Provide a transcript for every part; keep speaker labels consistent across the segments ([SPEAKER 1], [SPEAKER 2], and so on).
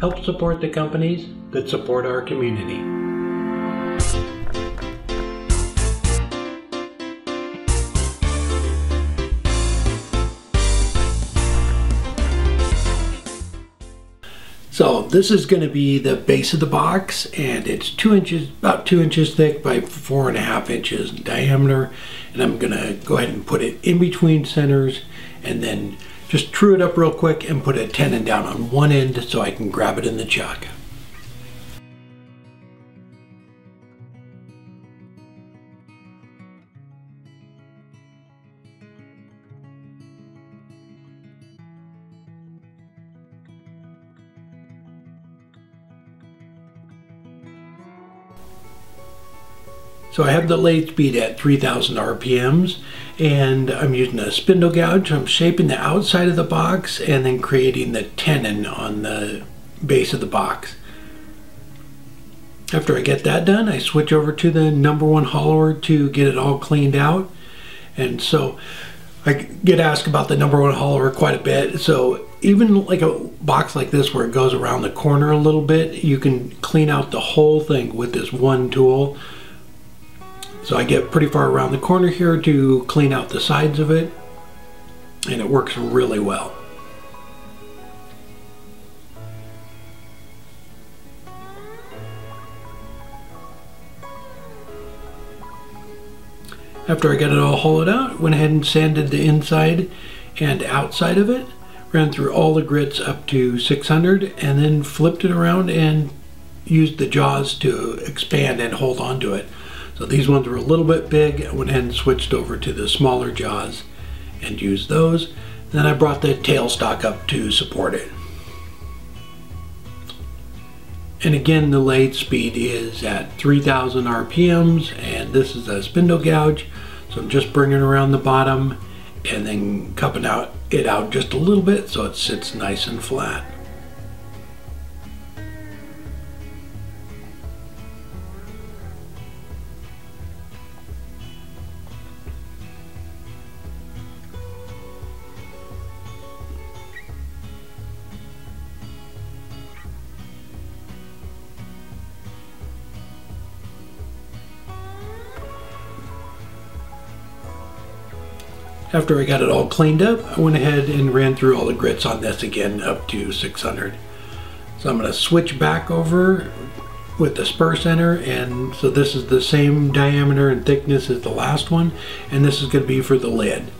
[SPEAKER 1] Help support the companies that support our community. So this is going to be the base of the box and it's two inches, about two inches thick by four and a half inches in diameter. And I'm going to go ahead and put it in between centers and then just true it up real quick and put a tenon down on one end so I can grab it in the chuck. So I have the lathe speed at 3000 RPMs and I'm using a spindle gouge. I'm shaping the outside of the box and then creating the tenon on the base of the box. After I get that done, I switch over to the number one hollower to get it all cleaned out. And so I get asked about the number one hollower quite a bit. So even like a box like this where it goes around the corner a little bit, you can clean out the whole thing with this one tool. So I get pretty far around the corner here to clean out the sides of it and it works really well. After I got it all hollowed out, went ahead and sanded the inside and outside of it, ran through all the grits up to 600 and then flipped it around and used the jaws to expand and hold on to it. So these ones were a little bit big. I went ahead and switched over to the smaller jaws and used those. Then I brought the tailstock up to support it. And again, the lathe speed is at 3000 RPMs and this is a spindle gouge. So I'm just bringing around the bottom and then cupping out it out just a little bit so it sits nice and flat. After I got it all cleaned up, I went ahead and ran through all the grits on this again up to 600. So I'm going to switch back over with the spur center and so this is the same diameter and thickness as the last one and this is going to be for the lid.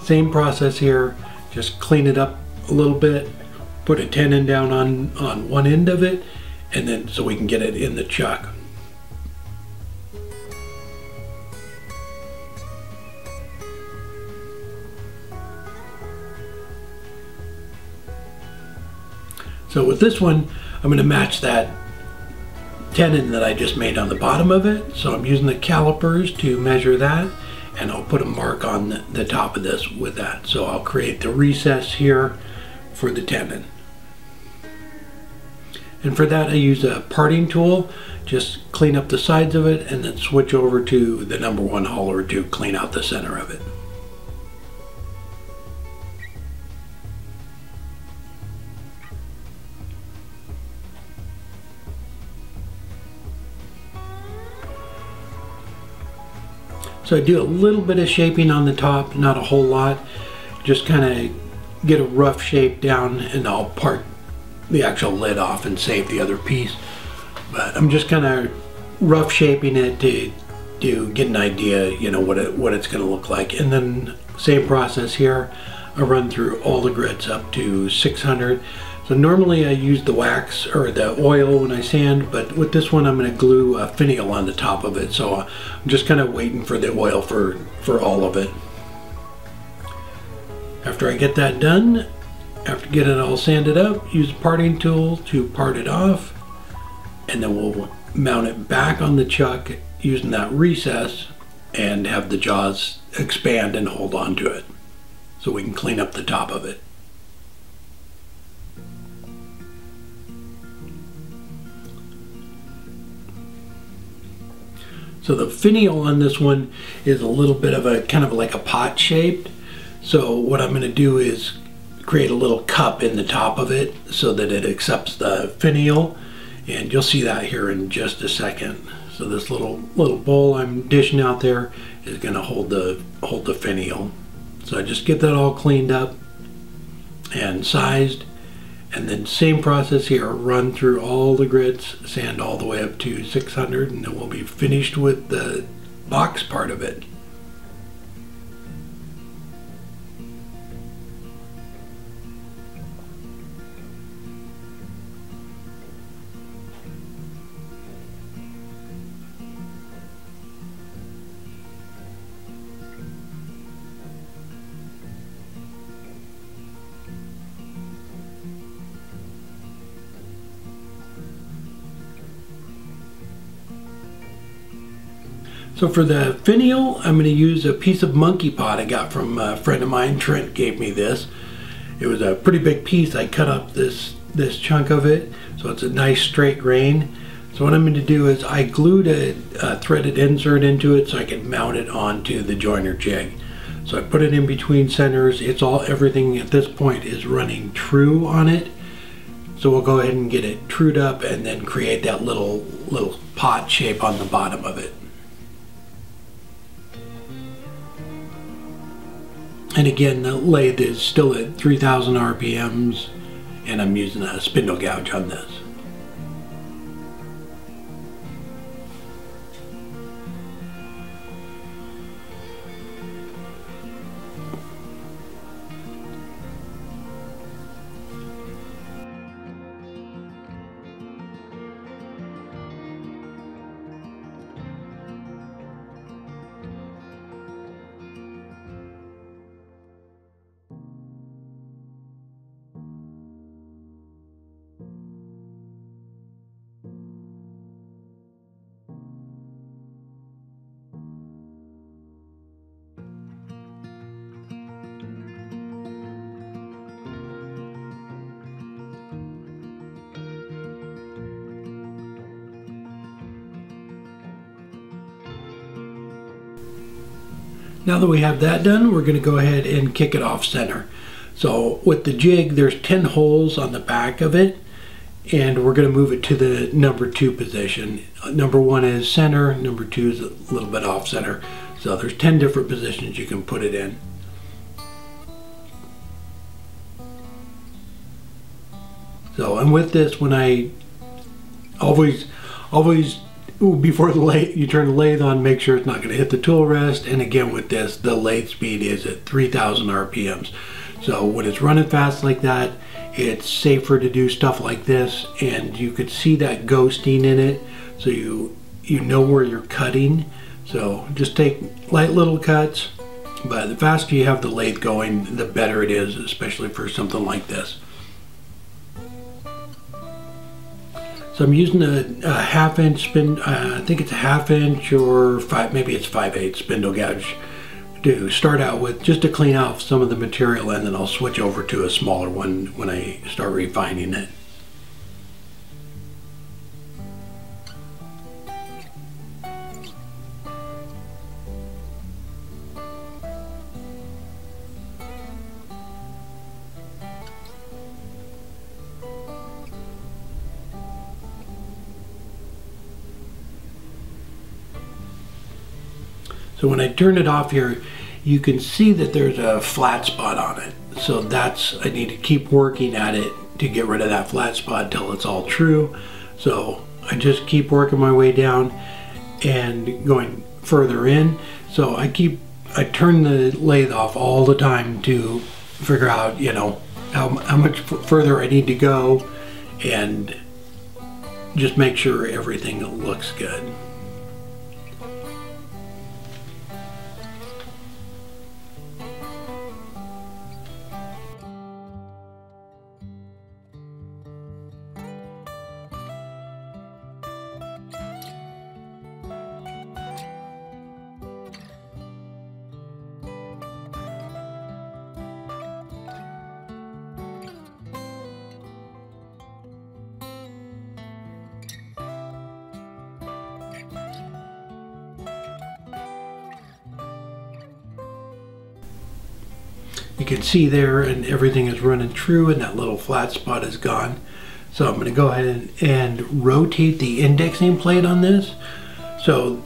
[SPEAKER 1] Same process here, just clean it up a little bit, put a tenon down on, on one end of it and then so we can get it in the chuck. So with this one, I'm going to match that tenon that I just made on the bottom of it. So I'm using the calipers to measure that and I'll put a mark on the top of this with that. So I'll create the recess here for the tenon. And for that I use a parting tool, just clean up the sides of it and then switch over to the number one hollower to clean out the center of it. So I do a little bit of shaping on the top, not a whole lot. Just kind of get a rough shape down and I'll part the actual lid off and save the other piece. But I'm just kind of rough shaping it to, to get an idea, you know, what, it, what it's going to look like. And then same process here. I run through all the grits up to 600. So normally I use the wax or the oil when I sand, but with this one I'm going to glue a finial on the top of it. So uh, I'm just kind of waiting for the oil for, for all of it. After I get that done, after get it all sanded up, use a parting tool to part it off, and then we'll mount it back on the chuck using that recess and have the jaws expand and hold on to it so we can clean up the top of it. So the finial on this one is a little bit of a kind of like a pot shaped. So what I'm going to do is create a little cup in the top of it so that it accepts the finial. And you'll see that here in just a second. So this little little bowl I'm dishing out there is going to hold the hold the finial. So I just get that all cleaned up and sized and then same process here run through all the grits sand all the way up to 600 and then we'll be finished with the box part of it So for the finial, I'm going to use a piece of monkey pod I got from a friend of mine. Trent gave me this. It was a pretty big piece. I cut up this, this chunk of it, so it's a nice straight grain. So what I'm going to do is I glued a, a threaded insert into it so I can mount it onto the Joyner jig. So I put it in between centers. It's all, everything at this point is running true on it. So we'll go ahead and get it trued up and then create that little, little pot shape on the bottom of it. And again, the lathe is still at 3000 RPMs and I'm using a spindle gouge on this. Now that we have that done, we're going to go ahead and kick it off center. So with the jig, there's 10 holes on the back of it, and we're going to move it to the number two position. Number one is center, number two is a little bit off center. So there's 10 different positions you can put it in. So, and with this, when I always, always before the lathe, you turn the lathe on, make sure it's not going to hit the tool rest. And again, with this, the lathe speed is at 3,000 RPMs. So when it's running fast like that, it's safer to do stuff like this. And you could see that ghosting in it. So you, you know where you're cutting. So just take light little cuts. But the faster you have the lathe going, the better it is, especially for something like this. So I'm using a, a half inch spin, uh, I think it's a half inch or five, maybe it's five eighths spindle gouge to start out with just to clean off some of the material and then I'll switch over to a smaller one when I start refining it. Turn it off here, you can see that there's a flat spot on it. So that's, I need to keep working at it to get rid of that flat spot until it's all true. So I just keep working my way down and going further in. So I keep, I turn the lathe off all the time to figure out, you know, how, how much further I need to go and just make sure everything looks good. You can see there and everything is running true and that little flat spot is gone. So I'm going to go ahead and, and rotate the indexing plate on this. So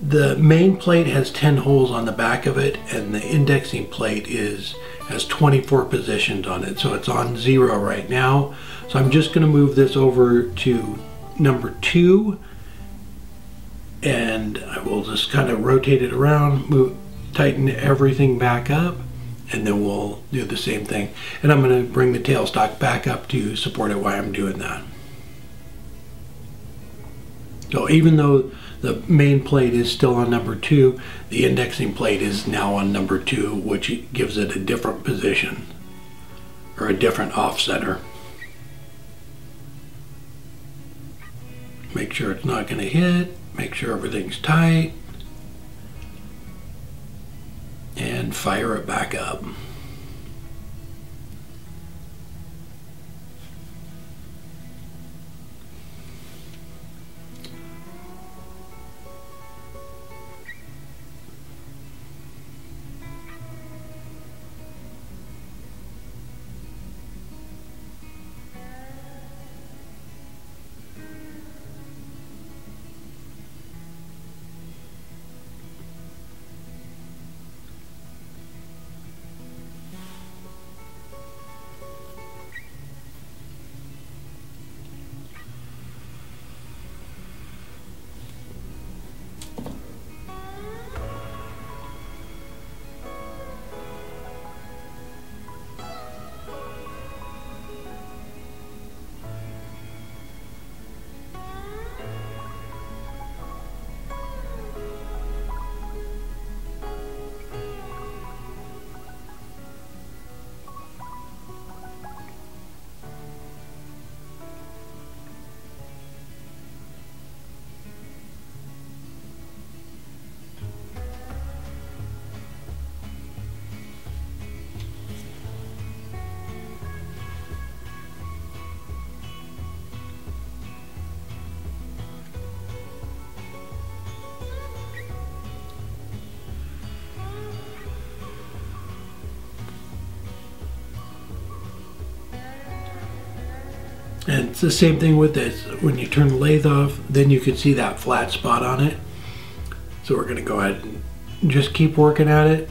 [SPEAKER 1] the main plate has 10 holes on the back of it and the indexing plate is has 24 positions on it. So it's on zero right now. So I'm just going to move this over to number two and I will just kind of rotate it around, move, tighten everything back up and then we'll do the same thing. And I'm going to bring the tailstock back up to support it while I'm doing that. So even though the main plate is still on number two, the indexing plate is now on number two, which gives it a different position or a different off center. Make sure it's not going to hit, make sure everything's tight. And fire it back up. And it's the same thing with this. When you turn the lathe off, then you can see that flat spot on it. So we're to go ahead and just keep working at it.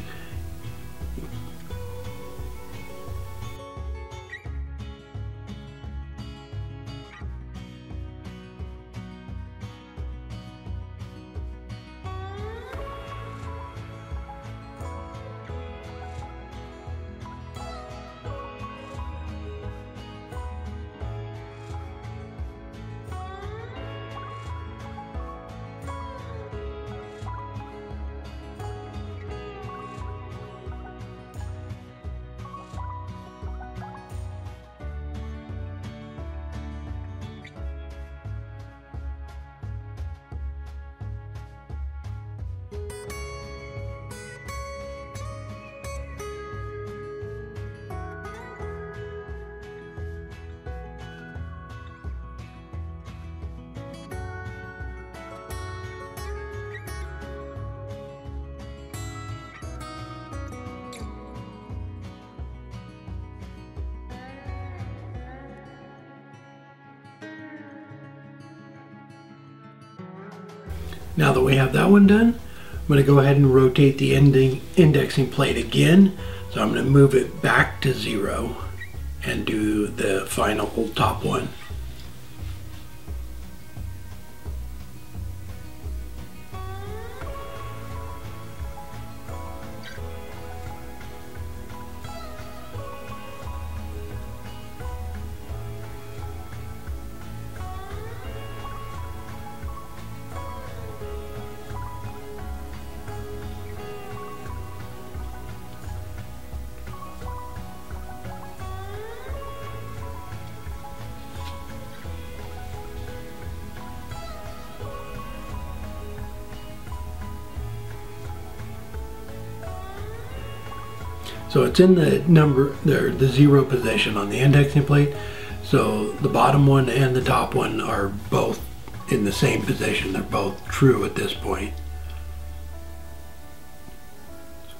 [SPEAKER 1] Now that we have that one done, I'm going to go ahead and rotate the ending indexing plate again. So I'm going to move it back to zero and do the final top one. So it's in the number, the, the zero position on the indexing plate. So the bottom one and the top one are both in the same position. They're both true at this point.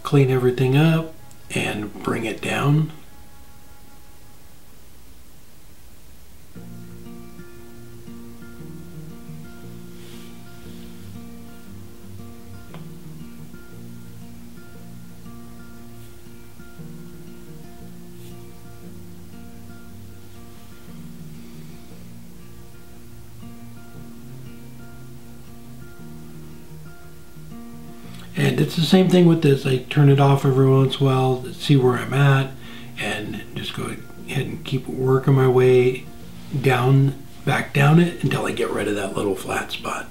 [SPEAKER 1] Clean everything up and bring it down. And it's the same thing with this. I turn it off every once in a while, see where I'm at, and just go ahead and keep working my way down, back down it until I get rid of that little flat spot.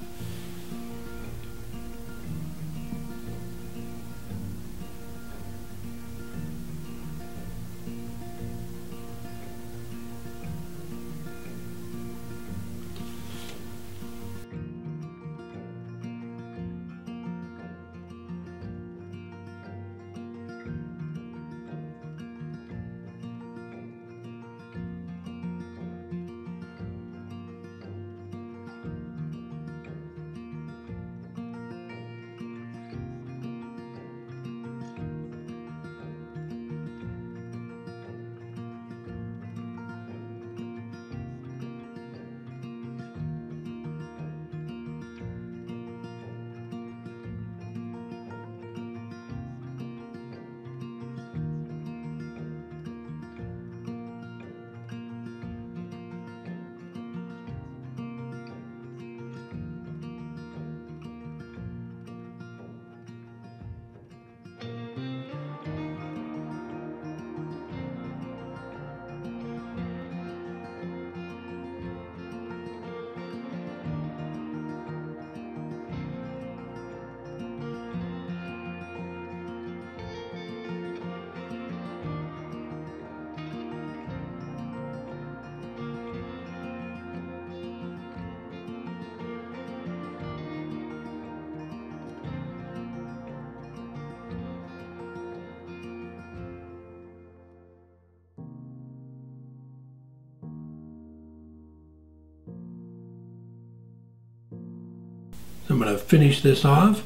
[SPEAKER 1] I'm going to finish this off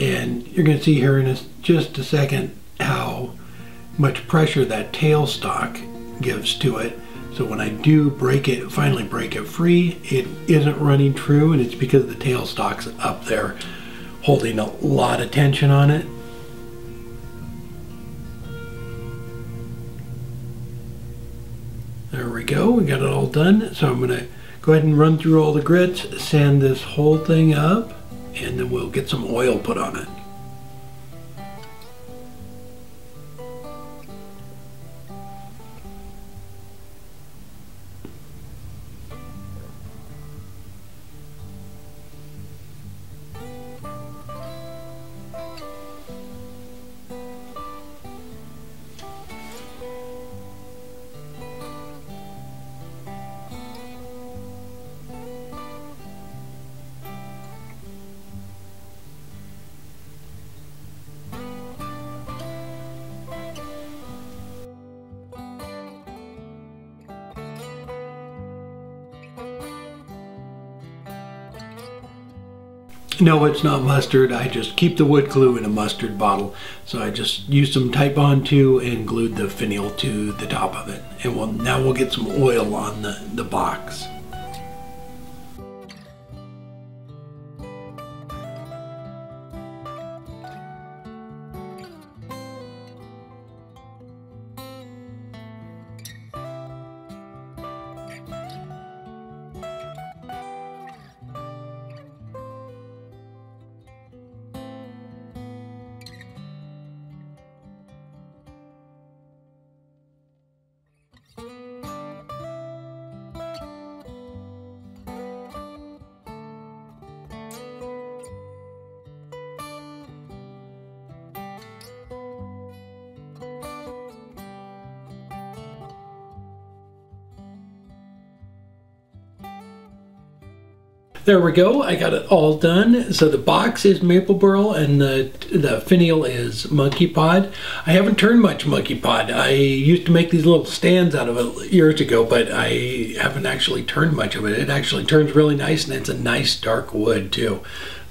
[SPEAKER 1] and you're going to see here in a, just a second how much pressure that tailstock gives to it. So when I do break it, finally break it free, it isn't running true and it's because the tailstock's up there holding a lot of tension on it. There we go, we got it all done. So I'm gonna go ahead and run through all the grits, sand this whole thing up and then we'll get some oil put on it. No, it's not mustard. I just keep the wood glue in a mustard bottle. So I just used some Titebond 2 and glued the finial to the top of it. And we'll, now we'll get some oil on the, the box. There we go. I got it all done. So the box is maple burl and the, the finial is monkey pod. I haven't turned much monkey pod. I used to make these little stands out of it years ago, but I haven't actually turned much of it. It actually turns really nice and it's a nice dark wood too.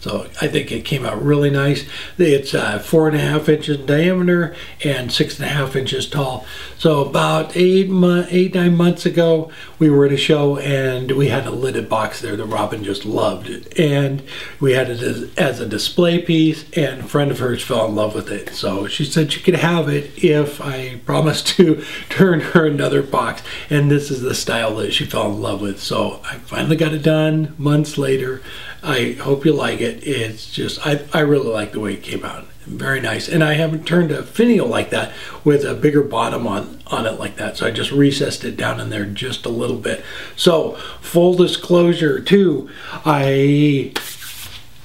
[SPEAKER 1] So I think it came out really nice. It's uh, four and a half inches diameter and six and a half inches tall. So about eight, eight nine months ago, we were at a show and we had a lidded box there that Robin just loved it, and we had it as, as a display piece. And a friend of hers fell in love with it, so she said she could have it if I promised to turn her another box. And this is the style that she fell in love with. So I finally got it done months later. I hope you like it. It's just, I, I really like the way it came out. Very nice. And I haven't turned a finial like that with a bigger bottom on, on it like that. So I just recessed it down in there just a little bit. So full disclosure too, I,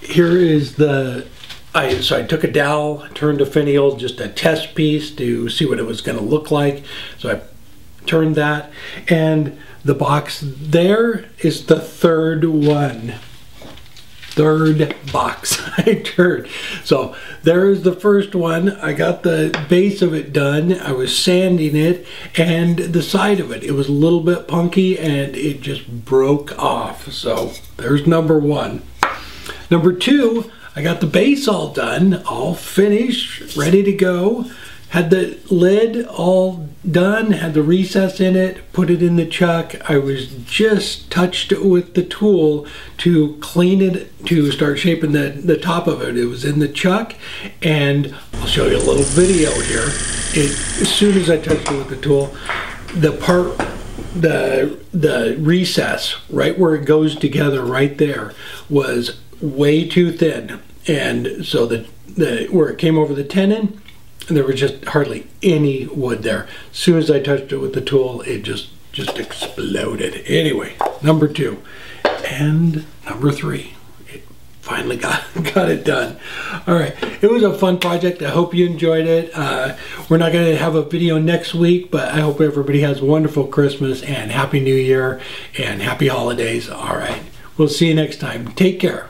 [SPEAKER 1] here is the, I, so I took a dowel, turned a finial, just a test piece to see what it was going to look like. So I turned that and the box there is the third one third box I turned. So there's the first one. I got the base of it done. I was sanding it and the side of it. It was a little bit punky and it just broke off. So there's number one. Number two, I got the base all done, all finished, ready to go had the lid all done, had the recess in it, put it in the chuck. I was just touched with the tool to clean it, to start shaping the, the top of it. It was in the chuck, and I'll show you a little video here. It, as soon as I touched it with the tool, the part, the, the recess, right where it goes together, right there, was way too thin. And so the, the where it came over the tenon, and there was just hardly any wood there. As soon as I touched it with the tool, it just just exploded. Anyway, number two, and number three. It finally got got it done. All right, it was a fun project. I hope you enjoyed it. Uh, we're not going to have a video next week, but I hope everybody has a wonderful Christmas and Happy New Year and Happy Holidays. All right, we'll see you next time. Take care.